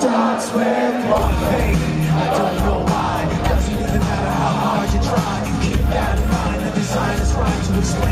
starts with one thing. I don't know why Doesn't even matter how hard you try. Keep that in mind The design is right to explain.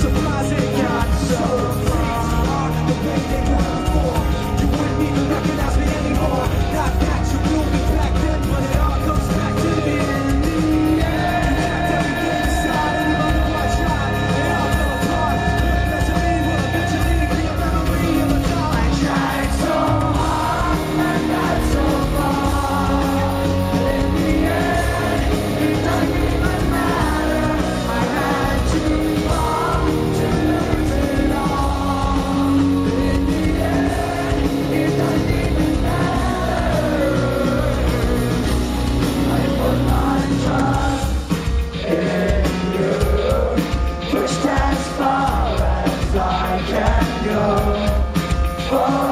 surprising. Oh. oh.